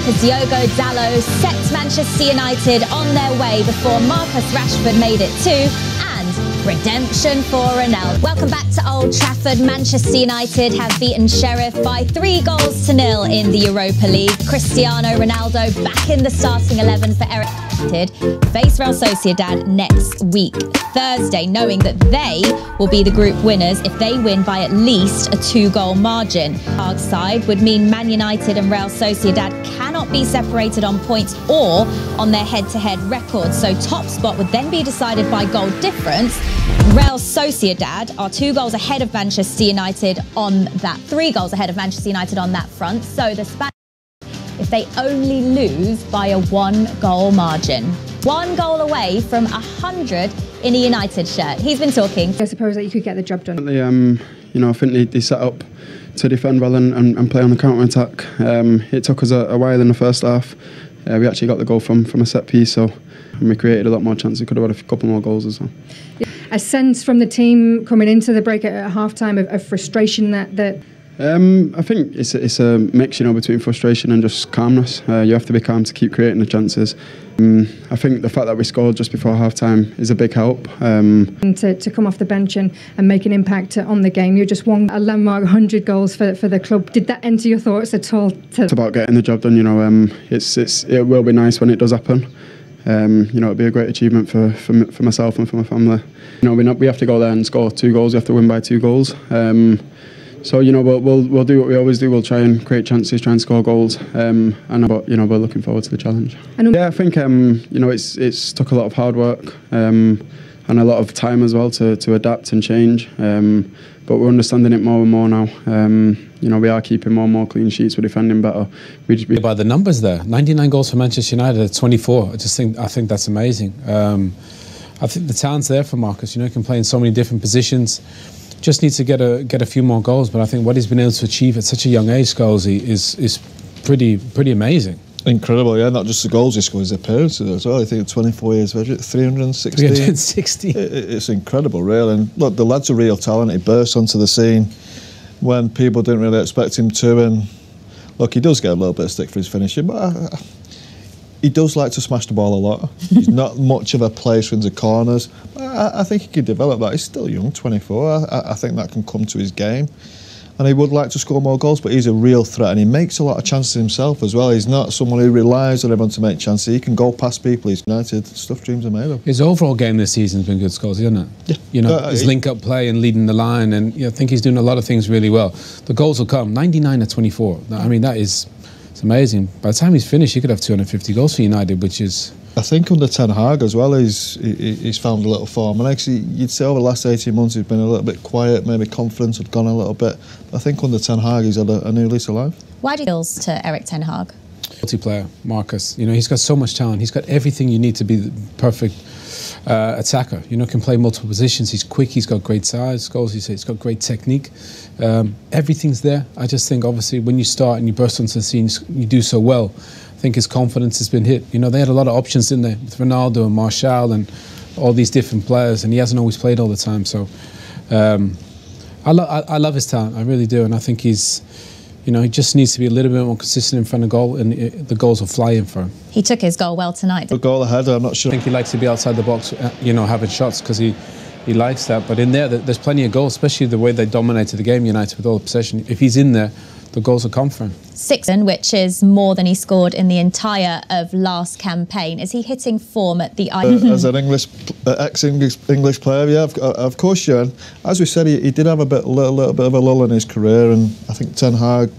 as Diogo Dalot set Manchester United on their way before Marcus Rashford made it two and redemption for Ronaldo. Welcome back to Old Trafford. Manchester United have beaten Sheriff by three goals to nil in the Europa League. Cristiano Ronaldo back in the starting 11 for Eric face Real Sociedad next week, Thursday, knowing that they will be the group winners if they win by at least a two-goal margin. Our side would mean Man United and Real Sociedad cannot be separated on points or on their head-to-head records. So top spot would then be decided by goal difference. Real Sociedad are two goals ahead of Manchester United on that, three goals ahead of Manchester United on that front. So the Spanish if they only lose by a one goal margin. One goal away from 100 in a United shirt. He's been talking. I suppose that you could get the job done. They, um, you know, I think they, they set up to defend well and, and, and play on the counter attack. Um, it took us a, a, while in the first half. Uh, we actually got the goal from, from a set piece, so we created a lot more chances. We could have had a couple more goals as well. A sense from the team coming into the break at half time of, of frustration that, that um, I think it's a, it's a mix, you know, between frustration and just calmness. Uh, you have to be calm to keep creating the chances. Um, I think the fact that we scored just before half time is a big help. Um, to, to come off the bench and, and make an impact on the game, you just won a landmark 100 goals for, for the club. Did that enter your thoughts at all? it's about getting the job done. You know, um, it's it's it will be nice when it does happen. Um, you know, it'd be a great achievement for, for, for myself and for my family. You know, we, not, we have to go there and score two goals. We have to win by two goals. Um, so you know we'll, we'll we'll do what we always do. We'll try and create chances, try and score goals, um, and but you know we're looking forward to the challenge. Yeah, I think um, you know it's it's took a lot of hard work um, and a lot of time as well to, to adapt and change. Um, but we're understanding it more and more now. Um, you know we are keeping more and more clean sheets. We're defending better. We just, we By the numbers there, 99 goals for Manchester United at 24. I just think I think that's amazing. Um, I think the talent's there for Marcus. You know, he can play in so many different positions just needs to get a get a few more goals. But I think what he's been able to achieve at such a young age, Scholesy, is is pretty pretty amazing. Incredible, yeah. Not just the goals he scores, the appearances as well. I think 24 years, 360. 360. It, it's incredible, really. And look, the lad's a real talent. He bursts onto the scene when people didn't really expect him to. And look, he does get a little bit of stick for his finishing, but. I, he does like to smash the ball a lot. He's not much of a player into corners. I, I, think he could develop that. He's still young, 24. I, I, think that can come to his game. And he would like to score more goals, but he's a real threat and he makes a lot of chances himself as well. He's not someone who relies on everyone to make chances. He can go past people. He's United. Stuff dreams are made of. His overall game this season's been good, Scholes, hasn't it? Yeah. You know, uh, his link-up play and leading the line, and you know, I think he's doing a lot of things really well. The goals will come. 99 to 24. I mean, that is it's amazing. By the time he's finished, he could have 250 goals for United, which is. I think under Ten Hag as well, he's he's found a little form. And actually, you'd say over the last 18 months, he's been a little bit quiet, maybe confidence had gone a little bit. But I think under Ten Hag, he's had a, a new lease of life. Why do you feel to Eric Ten Hag? Multiplayer, Marcus. You know, he's got so much talent. He's got everything you need to be the perfect uh, attacker. You know, can play multiple positions. He's quick. He's got great size. Goals. You say he's got great technique. Um, everything's there. I just think obviously when you start and you burst onto the scene, you do so well. I think his confidence has been hit. You know, they had a lot of options in there with Ronaldo and Martial and all these different players, and he hasn't always played all the time. So. Um, I, lo- I, I love his talent, I really do, and I think he's you know, he just needs to be a little bit more consistent in front of goal, and it, the goals will fly in for him. He took his goal well tonight. The goal ahead, I'm not sure. I think he likes to be outside the box, uh, you know, having shots because he, he likes that. But in there, there's plenty of goals, especially the way they dominated the game, United, with all the possession. If he's in there, the goals will come for him. Six, which is more than he scored in the entire of last campaign. Is he hitting form at the? Uh, as an English, uh, ex-English English player, yeah, of, uh, of course, yeah. As we said, he, he, did have a bit, little, little bit of a lull in his career, and I think Ten Hag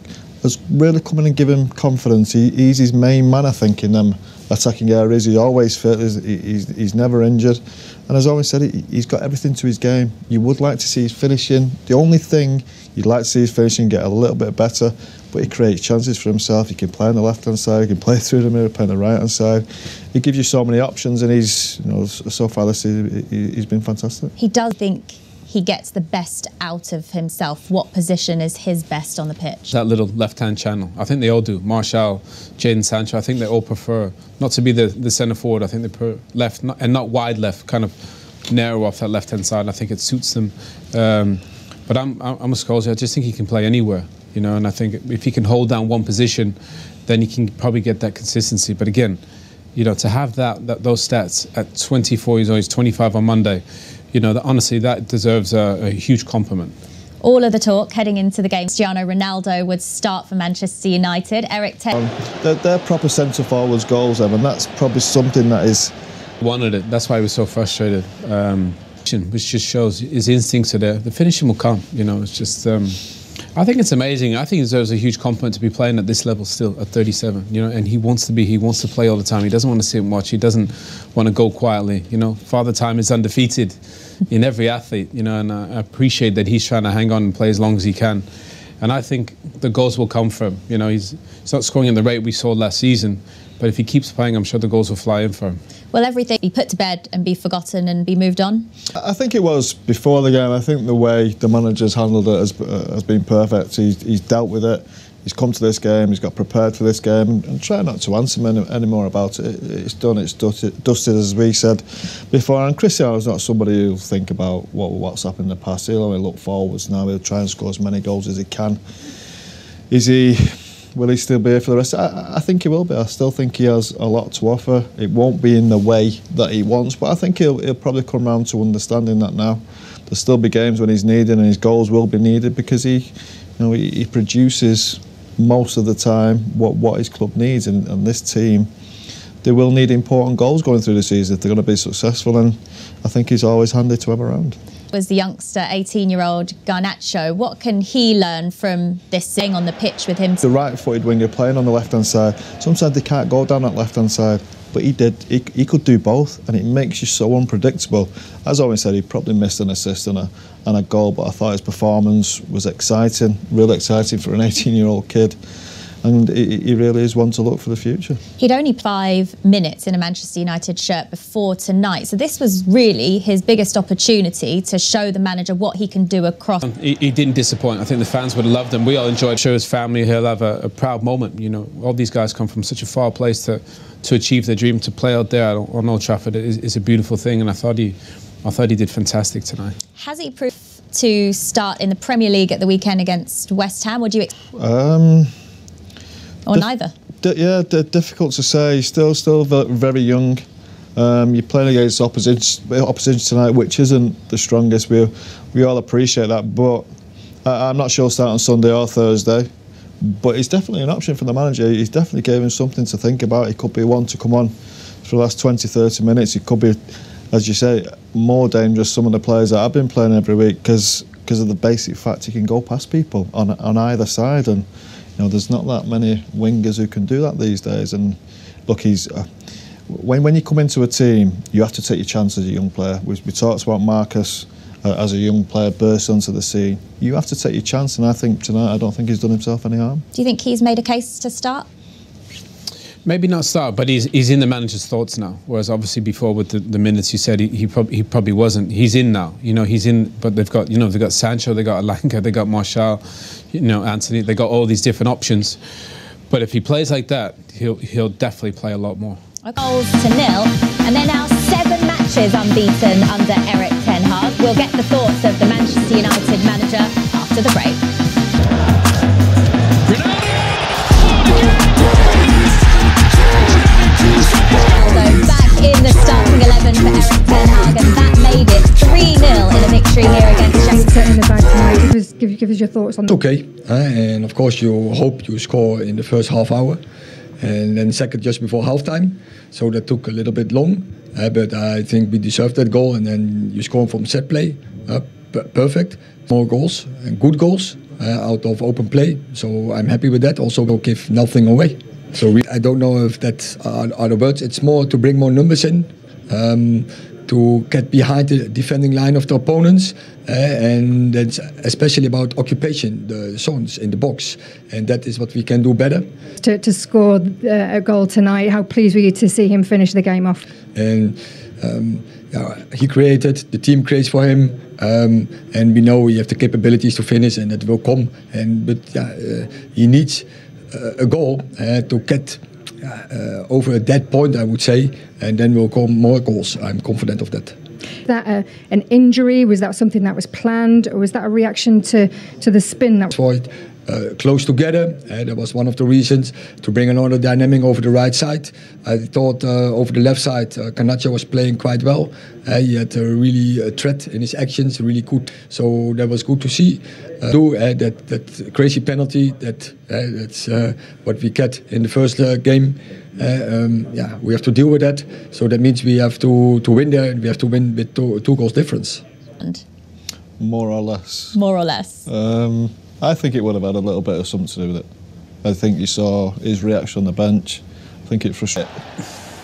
has really come in and given him confidence. He, he's his main man, I think, in them attacking areas. He's always fit. He's, he's, he's never injured. And as always said, he, he's got everything to his game. You would like to see his finishing. The only thing you'd like to see his finishing get a little bit better, but he creates chances for himself. He can play on the left-hand side. He can play through the middle, play on the right-hand side. He gives you so many options, and he's, you know, so far this season, he's been fantastic. He does think he gets the best out of himself? What position is his best on the pitch? That little left-hand channel. I think they all do. Martial, Jadon Sancho, I think they all prefer not to be the, the centre forward. I think they prefer left not, and not wide left, kind of narrow off that left-hand side. I think it suits them. Um, but I'm, I'm a Scholes. I just think he can play anywhere. you know. And I think if he can hold down one position, then he can probably get that consistency. But again, you know, to have that, that those stats at 24 years old, he's 25 on Monday, you know, that, honestly, that deserves a, a huge compliment all of the talk heading into the game. Cristiano Ronaldo would start for Manchester United. Eric Ten. Um, they're, they're, proper centre forwards goals, Evan. That's probably something that is. Wanted it. That's why he was so frustrated. Um, which just shows his instincts are there. The finishing will come. You know, it's just. Um, I think it's amazing. I think he deserves a huge compliment to be playing at this level still at 37. You know, and he wants to be. He wants to play all the time. He doesn't want to sit and watch. He doesn't want to go quietly. You know, Father Time is undefeated in every athlete. You know, and I appreciate that he's trying to hang on and play as long as he can. And I think the goals will come from. You know, he's, he's not scoring at the rate we saw last season, but if he keeps playing, I'm sure the goals will fly in for him. Will everything be put to bed and be forgotten and be moved on? I think it was before the game. I think the way the manager's handled it has, uh, has been perfect. He's, he's dealt with it. He's come to this game. He's got prepared for this game, and, try not to answer any, any more about it. It's done. It's dusted, dusted, as we said before. And Cristiano's not somebody who'll think about what, what's happened in the past. He'll only look forwards now. He'll try and score as many goals as he can. Is he? Will he still be here for the rest? I, I, think he will be. I still think he has a lot to offer. It won't be in the way that he wants, but I think he'll, he'll probably come around to understanding that now. There'll still be games when he's needed and his goals will be needed because he, you know, he, he produces most of the time what, what his club needs. And, and this team, they will need important goals going through the season if they're going to be successful. And I think he's always handy to have around was the youngster, 18-year-old Garnacho. What can he learn from this thing on the pitch with him? The right-footed winger playing on the left-hand side. Sometimes they can't go down that left-hand side, but he did. He, he could do both, and it makes you so unpredictable. As Owen said, he probably missed an assist and a, and a goal, but I thought his performance was exciting, really exciting for an 18-year-old kid and he really is one to look for the future. He'd only five minutes in a Manchester United shirt before tonight, so this was really his biggest opportunity to show the manager what he can do across. He, he didn't disappoint. I think the fans would have loved him. We all enjoyed. Show his family he'll have a, a, proud moment. You know, all these guys come from such a far place to to achieve their dream to play out there on Old Trafford is, is a beautiful thing, and I thought he, I thought he did fantastic tonight. Has he proved to start in the Premier League at the weekend against West Ham? Would you? Um, or neither? yeah, difficult to say. Still, still very young. Um, you're playing against opposition, opposition tonight, which isn't the strongest. We we all appreciate that, but I, am not sure start on Sunday or Thursday. But it's definitely an option for the manager. He's definitely him something to think about. He could be one to come on for the last 20, 30 minutes. He could be, as you say, more dangerous. Some of the players that I've been playing every week because because of the basic fact he can go past people on on either side and you know, there's not that many wingers who can do that these days. And look, he's uh, when when you come into a team, you have to take your chance as a young player. We, we talked about Marcus uh, as a young player burst onto the scene. You have to take your chance, and I think tonight, I don't think he's done himself any harm. Do you think he's made a case to start? Maybe not start, but he's he's in the manager's thoughts now. Whereas obviously before with the, the minutes you said he he, prob- he probably wasn't. He's in now. You know he's in. But they've got you know they've got Sancho, they've got Elanga, they've got Martial, you know Antony. They got all these different options. But if he plays like that, he'll he'll definitely play a lot more. Goals to nil, and they're now seven matches unbeaten under Erik Ten Hag. We'll get the thoughts of the Manchester United manager after the break. Give us, your thoughts on that. Okay, uh, and of course, you hope you score in the first half hour, and then second just before halftime. So that took a little bit long, uh, but I think we deserved that goal, and then you score from set play. Uh, perfect. More goals and good goals out of open play. So I'm happy with that. Also, will give nothing away. So we, I don't know if that's uh, other words. It's more to bring more numbers in, um, to get behind the defending line of the opponents, uh, and that's especially about occupation, the zones in the box, and that is what we can do better. To, to score uh, a goal tonight, how pleased were you to see him finish the game off? And um, yeah, he created, the team creates for him, um, and we know we have the capabilities to finish, and it will come. And but yeah, uh, he needs uh, a goal uh, to get uh, over that point, I would say, and then we'll come more goals. I'm confident of that. That uh, an injury was that something that was planned, or was that a reaction to to the spin? That for uh, close together. Uh, that was one of the reasons to bring another dynamic over the right side. I thought uh, over the left side, uh, was playing quite well. Uh, he had a really a threat in his actions, really good. So that was good to see. Uh, do uh, that that crazy penalty that uh, that's uh, what we get in the first uh, game. Uh, um, yeah, we have to deal with that. So that means we have to to win there. and We have to win with two, two goals difference. And More or less. more or less. Um, I think it would have had a little bit of something to do with it. I think you saw his reaction on the bench. I think it frustrated.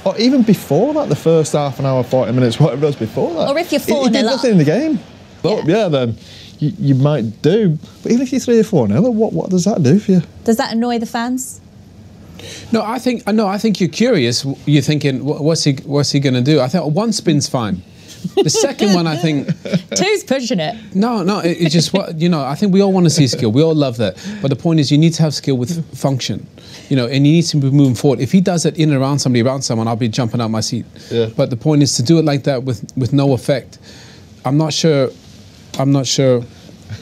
Or even before that, the first half an hour, 40 minutes, whatever it was before that. Or if you're He- he 4-0 did up. nothing in the game. Well, Yeah. yeah, then you, you might do. But even if you're 3 or 4 nil, what, what does that do for you? Does that annoy the fans? No, I think uh, no, I think you're curious. You're thinking, what's he what's he going to do? I think one spin's fine. The second one, I think, Two's pushing it. no, no, it, it's just what you know. I think we all want to see skill. We all love that. But the point is, you need to have skill with function, you know, and you need to be moving forward. If he does it in and around somebody, around someone, I'll be jumping out my seat. Yeah. But the point is to do it like that with with no effect. I'm not sure. I'm not sure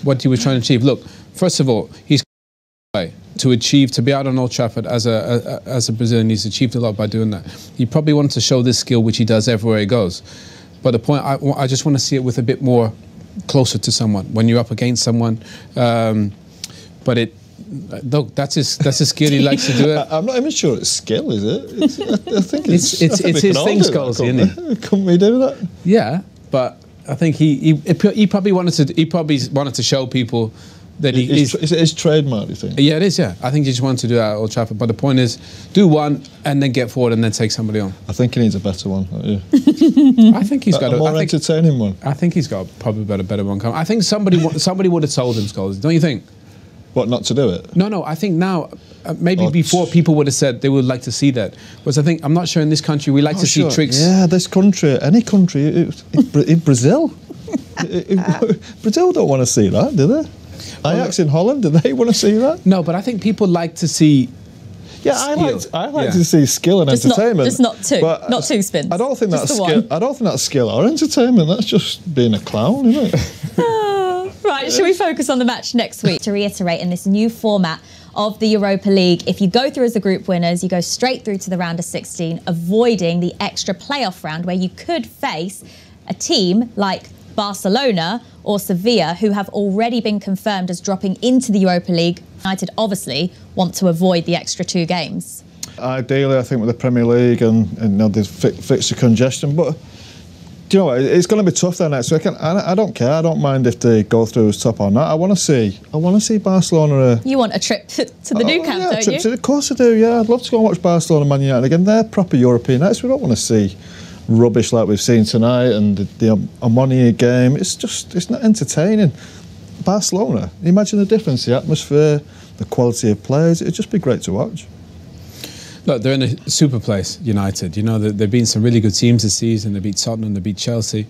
what he was trying to achieve. Look, first of all, he's to achieve to be out on Old Trafford as a, a as a Brazilian. He's achieved a lot by doing that. He probably wanted to show this skill, which he does everywhere he goes. But the point, I, I just want to see it with a bit more closer to someone when you're up against someone. Um, but it, look, that's his that's his skill. He likes to do it. I, I'm not even sure it's skill, is it? It's, I, I think It's- it's, it's- it's his thing, do that, Scholes, couldn't isn't we? Couldn't we do that? Yeah, but I think he he, he probably wanted to he probably wanted to show people that he, It's, he's it's, trademark, you think? Yeah, it is. Yeah, I think he just wanted to do that at Old Trafford. But the point is, do one and then get forward and then take somebody on. I think he needs a better one. don't? I think he's got a a, more I think, entertaining one. I think he's got probably got a better one coming. I think somebody somebody would have told him, Scholes, don't you think? What, not to do it? No, no. I think now, uh, maybe Oh, before t- people would have said they would like to see that. Because I think I'm not sure in this country we like Not to see tricks. Yeah, this country, any country, it, it, Bra- in Brazil. It- it- Brazil don't want to see that, do they? Ajax in Holland, do they want to see that? No, but I think people like to see. Yeah, I like Skill. I like Yeah. to see skill and Just not- entertainment. just not two- But not two spins. I don't think Just that's skill. one. I don't think that's skill or entertainment. That's just being a clown, isn't it? Right, should we focus on the match next week? To reiterate, in this new format of the Europa League, if you go through as the group winners, you go straight through to the round of 16, avoiding the extra playoff round where you could face a team like Barcelona or Sevilla, who have already been confirmed as dropping into the Europa League. United obviously want to avoid the extra two games. Ideally, I think with the Premier League and, and you know, there's fi- fixture congestion, but do you know what? It's going to be tough there next week. I, I don't care. I don't mind if they go through as top or not. I want to see. I want to see Barcelona. Uh, You want a trip to the Nou Oh, camp, yeah, don't you? to- of course I do. Yeah, I'd love to go and watch Barcelona, and Man United again. They're proper European nights. We don't want to see rubbish like we've seen tonight and the, the Omonia game. It's just it's not entertaining. Barcelona. Imagine the difference, the atmosphere, the quality of players. It'd just be great to watch. Look, they're in a super place, United. You know, there've been some really good teams this season. They beat Tottenham, they beat Chelsea,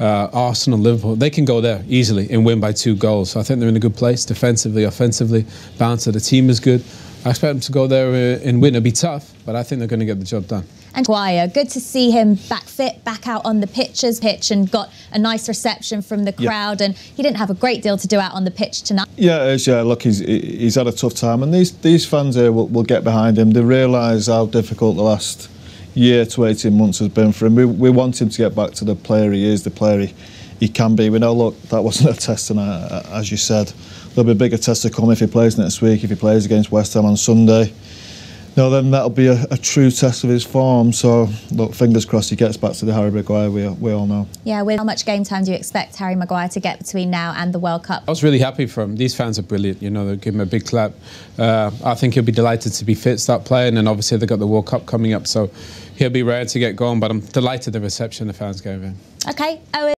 uh, Arsenal, Liverpool. They can go there easily and win by two goals. So I think they're in a good place, defensively, offensively. Balance of the team is good. I expect them to go there uh, and win. It'll be tough, but I think they're going to get the job done. And Maguire, good to see him back fit, back out on the pitches pitch, and got a nice reception from the Yeah. crowd. And he didn't have a great deal to do out on the pitch tonight. Yeah, is, yeah. Look, he's he's had a tough time, and these these fans here will, will get behind him. They realise how difficult the last year to eighteen months has been for him. We, we want him to get back to the player he is, the player he, he can be. We know, look, that wasn't a test tonight, uh, as you said. There'll be a bigger test to come if he plays next week. If he plays against West Ham on Sunday. No, then that'll be a, a true test of his form. So, look, fingers crossed he gets back to the Harry Maguire we, we all know. Yeah, with how much game time do you expect Harry Maguire to get between now and the World Cup? I was really happy for him. These fans are brilliant. You know, they give him a big clap. Uh, I think he'll be delighted to be fit, start playing, and obviously they've got the World Cup coming up, so he'll be ready to get going. But I'm delighted the reception the fans gave him. Okay, Owen.